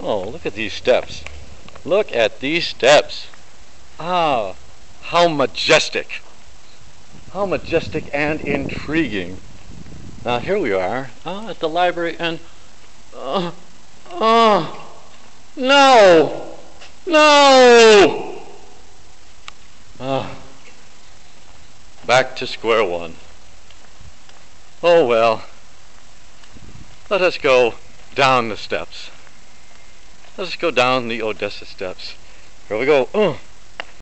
Oh, look at these steps. Look at these steps. Ah, how majestic. How majestic and intriguing. Now here we are uh, at the library and... Uh, uh, no! No! Uh, back to square one. Oh well. Let us go down the steps. Let us go down the Odessa steps. Here we go. Uh.